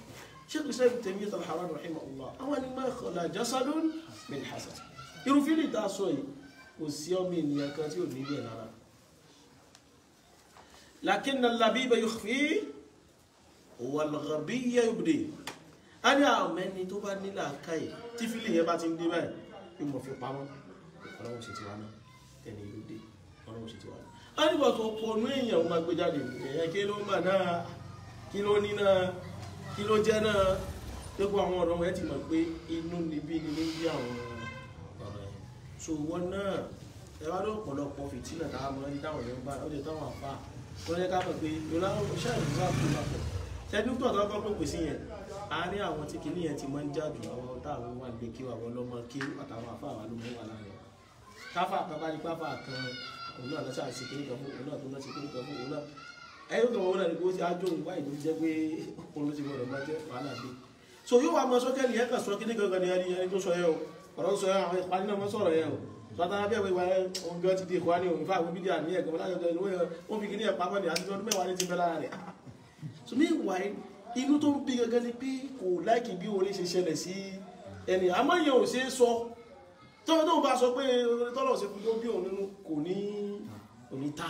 sheikh islam tẹ̀mí tàbí haram rahim allah àwọn ni máa kọ̀ lájà sadun bin hasad irú fílì tá a sọ yìí kò sí ọmọ ènìyàn kan tí ò ní bẹ́ẹ̀ lára lakin na labiba yukhfi wal ghabiyya yubdi a ní àwọn ẹni tó bá nílà káyè tí fílì yẹn bá ti ń dé báyìí ni mo fi pamọ́ ọlọ́run sì ti wá náà tẹ̀lé ìlú dé ọlọ́run sì ti wá náà. a ní bàtọ̀ pọ̀ ní èèyàn máa gbé jáde ẹ̀yẹ kí ló mà náà kí ló ní náà kí ló jẹ́ náà gbogbo àwọn ọ̀rọ̀ wọn ti mọ̀ pé inú níbí ni níbi àwọn ọ̀rọ̀ yẹn so wọn náà ẹ wá lọ́pọ̀lọpọ̀ fìtínà táwọn ọmọ yìí táwọn yẹn ń bá ọ jẹ táwọn àfa wọn yẹ ká mọ̀ pé yọlá ṣáà ìlú wà fún wa pọ̀ tẹ́dúkọ̀ àárín àwọn tí kìíní yẹn ti máa ń jáde àwọn táwọn wà gbé kí àwọn ọlọ́mọ kí àtàwọn àfa àwọn ló mú wà láàrin káfà kan bá ní pápá kan òun náà lọ́sà sí kiri kan fún òun náà tó lọ́sà kiri kan fún òun náà ẹ̀yìn kan wọn náà ni kó ti ájò òun wáyé ló jẹ́ pé òun ló ti gbọdọ̀ máa jẹ́ wàhálà dé so yóò wá mọ sọ́kẹ́lì yẹn kan sọ kí ní gangan ni ẹni ẹni tó sọ yẹn o ọ̀rọ̀ sọ yẹn àwọn ìpàdé náà mọ́ sọ̀rọ̀ yẹn o sọ́tà abẹ́ ìwé wáyé òun gan ti di ìkọ́ ni òun fà wọ́n bídí àmì ẹ̀gbọ́n lájọ́ tó ń fi kí ní ẹ̀ pamọ́ ni àti ọdún mẹ́wàá ní ti bẹ́ lára rẹ̀ so meanwhile inú tó ń bí gangan ni pé kò láìkì bí orin ṣe ṣẹlẹ̀ sí ẹni àmọ́ yẹn ò ṣe é sọ tọ́wọ́ tó ń bá sọ pé orin tọ́lọ̀ sí fún bí òun nínú kò ní òní ta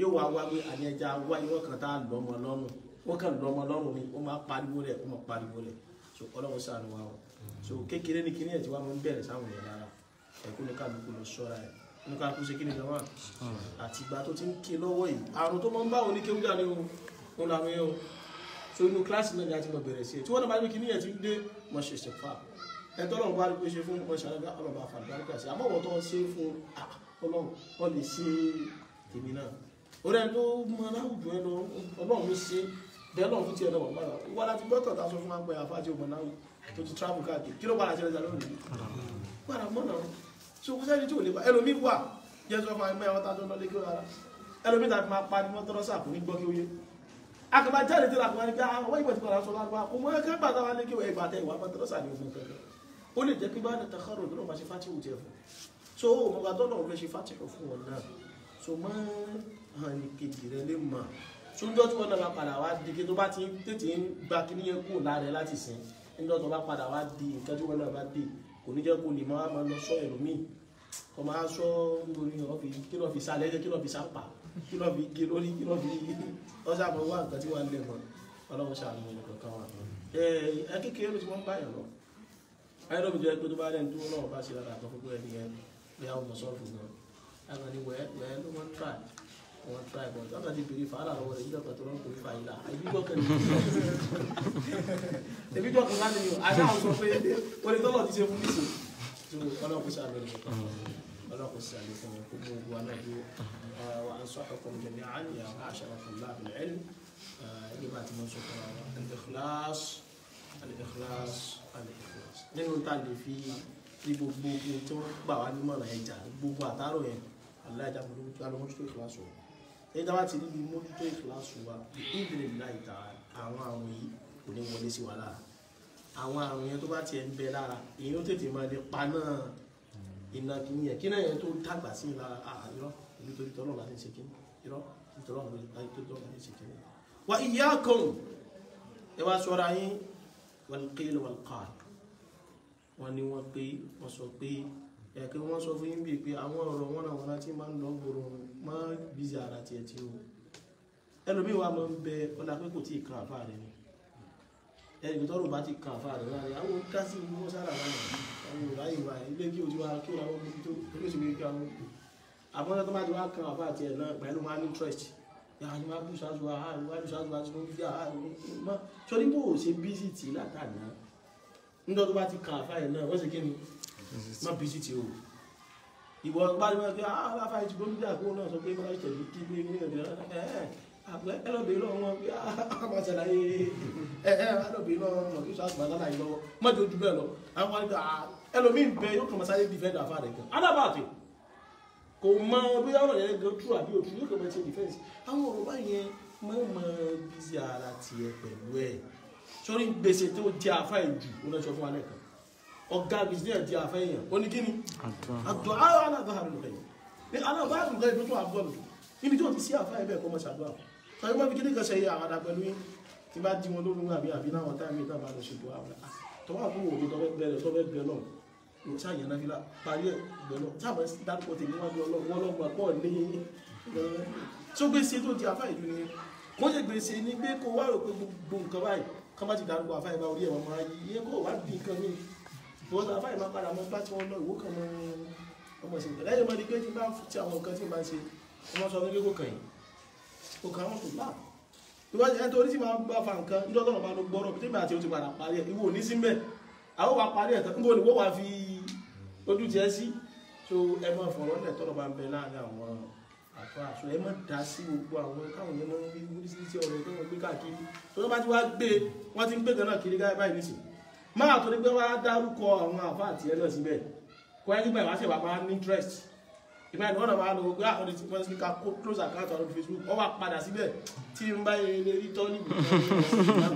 yóò wá wá pé àní ẹja wá irọ́ kan tá lọ́mọ lọ́rùn wọ́n kàn lọ́mọ lọ́rùn ni ó máa pariwo rẹ̀ ó máa pariwo rẹ̀ so ọlọ́run ṣàánú wa o so kékeré ni kíní ẹ̀ tí wàá mú bẹ̀rẹ̀ sáwọn èèyàn lára ẹ̀kú kálukú lọ ṣọ́ra ẹ̀ ní kálukú ṣe kí ni lọ́wọ́ hmm. àtìgbà tó ti ń ké lọ́wọ́ yìí àrùn tó máa ń bá òun ní ni o òun làwọn èèyàn so inú kíláàsì náà ni a ti mọ̀ bẹ̀rẹ̀ sí ẹ̀ tí wọ́n náà bá ní kí níyẹn ti ń dé mọ̀ ṣe ṣe fà ẹ̀tọ́ lọ́run bá rí pé ṣe fún ọmọ ṣàlẹ́gbà ọlọ́ba àfàlùbáríkà sí àmọ́ wọ́tọ́ ṣe fún ọlọ́run wọ́n lè ṣe tèmi náà orí ẹni tó mọ láwùjọ ẹ lọ ọlọ́run ṣe bẹ́ẹ̀ lọ́run fún tiẹ̀ náà wà mára wà láti gbọ́ tọ̀tà sọ fún wa pé àfa àti ọmọ náà tó ti travel káàkiri kí ló bá àṣẹ ẹja lónìí padà mọ́ náà ṣe kó sẹ́ni tí ò lè wá ẹlòmíì wà jẹ́ sọ fún ẹgbẹ́ ọ̀tá tó ń lọ lé kí ó rárá ẹlòmíì tàbí máa pa ni wọ́n tọ́lọ́sà kò ní gbọ́ kí ó yé akaba jáde tó lakaba nígbà ah, wọ́n yìí bọ̀ sípò aláṣọ lágbà kò mọ ẹgbẹ́ bàtà wa ní kí wọ́n ẹgbà tẹ ìwà mọ́tòlọ́sà ní ogun kankan ó lè jẹ́ pé bá ní takarò lọ́nà máa ṣe fátìwù jẹ fún so mo bá tọ́lọ̀ fẹ́ ṣe fátìwù fún wọn náà so mọ́ hàn ní kejì rẹ lè mọ̀ sójọ́ tí wọ́n náà padà wá di kí tó bá ti tètè ń gba kíní yẹn kú láàrẹ láti sìn níjọ́ tó bá padà wá di nǹkan tí wọ́n náà bá di kò ní jẹ́ kó lè máa lọ sọ ẹlòmíì kò máa sọ nítorí kí lọ́ọ́ fi sálẹ̀ kí lọ́ọ́ fi sápà kí lọ́ fi gé lórí kí lọ́ fi ọjà mọ̀ wá nǹkan tí wà nílẹ̀ mọ́ ọlọ́run ṣàánú kankan wà. ẹ kékeré ló ti wọ́n báyọ̀ lọ ayélujára jẹ́ pé tó bá rẹ̀ ń dúró náà bá ṣe dára àkọ́kọ́ pé ẹni yẹn bí àwọn ọmọ sọ́ọ̀fù gan àwọn ni wẹ́ẹ́ wẹ́ẹ́ ló wọ́n tíráì wọ́n tíráì bọ̀ tó bá ti bèrè fàálà lọ́wọ́ rẹ̀ nígbà tó rán kò fà yìí là ẹbí gbọ́kàn ní ẹbí gbọ́kàn láti ní o àṣà àwọn sọ pé orí tọ́lọ̀ ti ṣe fún nísìnyí tó ọlọ́run kò ṣàlùwẹ̀ ọlọ́kùn sí àlékún kó mú ogun anájú wa an sahhakum jami'an ya ma'ashara tullab al-ilm ẹgbẹ́ bá ti mọ́ sọ fún wa al-ikhlas al-ikhlas al-ikhlas nínú tá a lè fi rí gbogbo ogun tí wọ́n gbà wá nímọ̀ràn ẹja gbogbo àtàrò yẹn aláìjà mo ló gbà lọ́mọ́tò ìkìláṣù wa ẹ̀dá wa ti rí bí ìkìláṣù wa ìbìrì láì ta àwọn àrùn yìí kò ní wọlé sí wa lára àwọn àrùn yẹn tó bá tiẹ̀ ń bẹ lára èyí ó tètè máa lè pa náà ìlà kìíní yẹn kí náà yẹn tó dàgbà sí ìlà àìrọ́ ah, nítorí tọ́lọ́ la ní ṣe kíní irọ́ nítorí tọ́lọ́ la ní ṣe kíní. wà iyyakum ẹ wá ṣọ́ra yín wal-qīla wal-qāl wọn ni wọn pé wọn sọ pé ẹ̀kẹ́ wọ́n sọ fún yín bíi pé àwọn ọ̀rọ̀ wọn àwọn ará máa ń lọ gbòòrò máa ń bízi ara tiẹ̀ tí o ẹlòmíì wa máa ń bẹ ọlá pé kò tí ì kan àbá rẹ̀ ni ẹni tọrọ bá ti kàn fà rẹ láàrin àwọn kásì wọn sára láàrin àwọn ìráyè wa ilé kí ojú wa kí ó làwọn gbogbo tó olóṣù mi kí àwọn àbọ̀n tó máa ti wá kàn fà tiẹ̀ náà pẹ̀lú wọn ní trust yàrá ni wọn bí ṣáájú wa àárín wọn bí ṣáájú wa tí wọn fi àárín mọ sọdí bò ṣe bísí tì látàná nítorí tó bá ti kàn fà yẹn náà wọ́n ṣe kí ni má bísí tì o ìwọ bá ti máa fi àárín àfáà ti gbóngbà kó náà sọ pé bá ti tẹ̀lé kí gbé ní ọ̀dẹ̀ àgbẹ̀ ẹlọ́bìnrin lọ́wọ́ wọn bí àwọn ah, àṣàlàyé ẹ ẹ ẹlọ́bìnrin lọ́wọ́ wọn kí sọ àgbà sálàyé lọ́wọ́ mọ́tò ojú bẹ́ẹ̀ lọ àwọn àgbà ah, ẹlòmíín bẹ yóò kàn sáré dìfẹ́ǹdì àfa rẹ̀ gan alábàtì kò mọ bóyá ọ̀rọ̀ yẹn gan tú àbí òtún yóò kàn ṣe dìfẹ́ǹsì àwọn ọ̀rọ̀ báyẹn mọ̀ mọ̀ bísí ara tiẹ̀ pẹ̀lú ẹ̀ sọ́rí gbèsè tó jẹ́ àfa ìjù ó lọ́ sọ fún alẹ́ kan ọ̀gá gbèsè náà jẹ́ àfa èèyàn ó ní kíni àdùn àwọn aláàbáhà rẹ̀ lọ́kẹ́ yìí aláàbáhà rẹ̀ lọ́kẹ́ yìí tó tún àbọ̀ mi níbi tí wọ́n ti sí àfa ẹ̀ bẹ́ẹ̀ kọ́ mọ́ ṣàdúrà ọ̀rẹ́ mọ́ fi kíní kan sẹ́yìn àwàdà pẹ̀lú yín tí bá jí wọn lórúkọ àbí àbí náà ọ̀tá mi ìtàbà lọ ṣètò àwọn ah, tọ́wọ́ àbúrò òbí tọ́fẹ́ bẹ̀rẹ̀ tọ́fẹ́ bẹ̀rẹ̀ náà mo ṣáà yẹn náfìlà parí ẹ̀ bẹ̀rẹ̀ náà táwọn dárúkọ tèmi wá ní ọlọ́wọ́ ọlọ́gbà pọ̀ ní tó gbèsè tó di àfáà ìlú nìyẹn kó ṣe gbèsè ní pé kó wá rò pé gbogbo nǹkan báyìí kán bá ti dárúkọ àfáà ìbá orí ẹ̀ wọ́n máa yẹ kó wá bí nǹkan mi ìwọ́n àfáà ìmá tí bá ti àwọn nǹkan tí mo ń ṣe wọ́n sọ fún mi kàn yín kò kà wọ́n ah. tó là ìwọ ẹni tó ní sì máa ń bá fa nǹkan ní ọlọ́run bá ló gbọ́rọ̀ pété mi àti o ti padà parí ẹ̀ ìwọ ò ní sí mbẹ̀ àwọn wa parí ẹ̀ tán níbo ni wọ́n wá fi ojú tiẹ̀ sí so ẹ máa fọ̀rọ̀ lẹ̀ tọ́rọ̀ bá ń bẹ láàrin àwọn àfa àṣọ ẹ máa dá sí gbogbo àwọn káwọn yẹn máa ń wí oríṣiríṣi ọ̀rọ̀ tó wọ́n gbé káàkiri tó tó bá ti wá gbé wọ́n ti ń gbé gan náà kiri gáyé báyìí nísìnyí máa torí pé wọ́n á dárúkọ àwọn àfa àti ẹ náà síbẹ̀ kọ́ ẹ́ nígbà ìwáṣẹ̀ wà máa ní interest ìgbà ìlú ọ̀nà máa lọ pé àwọn ti wọ́n ti ka kó close account on Facebook wọ́n wá padà síbẹ̀ tí n bá yẹn lè rí tọ́lì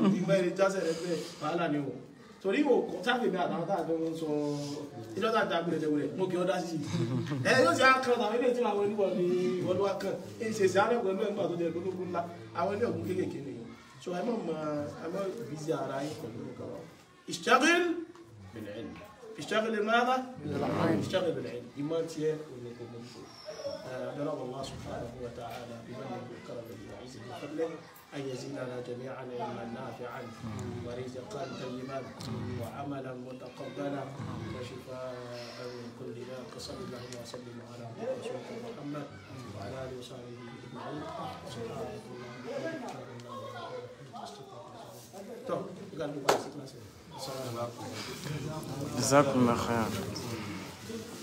mi ìgbà ìlú jásẹ̀ rẹ bẹ́ẹ̀ wàhálà ni o torí o kọ sáfì mi àtàwọn táàbí wọn sọ ìjọ tá a da gbèrè lẹwẹrẹ mo kì í ọdá sí i ẹ yóò ṣe àkàn tàbí ilé tí àwọn oníwọ ní ọdún wa kàn ẹ ṣe ṣe àárẹ pẹ̀lú ẹgbẹ́ àtọjọ ìlólógún ńlá àwọn ilé ògùn kéékèèké nìyẹn so ẹ mọ mọ ẹ mọ bízi ara yín pẹ̀lú ọkọ wa. ìṣàgìl ìṣàgìl ìmọ̀ ara ìṣàgìl ìmọ̀ tiẹ̀ آه، بكم نرى الله سبحانه وتعالى بمنه وكرمه وعزه وفضله أن يزيدنا جميعا علما نافعا ورزقا طيبا وعملا متقبلا وشفاء من كل داء فصل اللهم وسلم على رسولك محمد وعلى آله وصحبه أجمعين سبحانك اللهم وبحمدك جزاكم الله خير